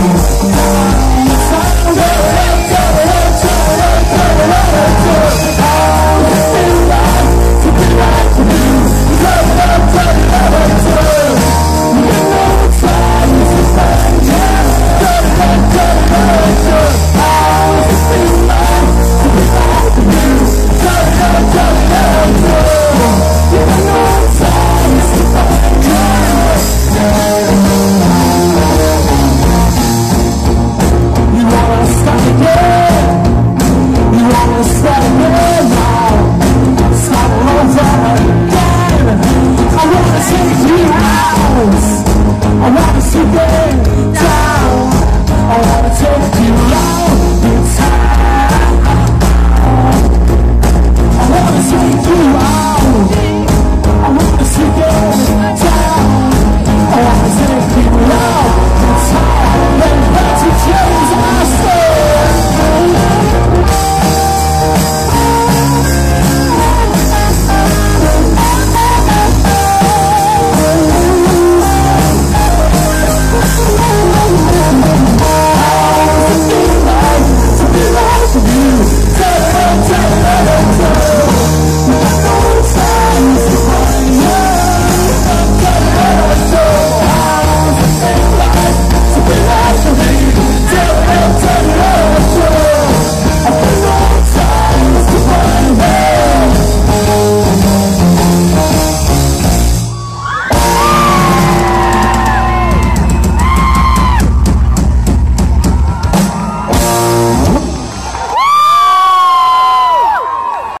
Come on. today.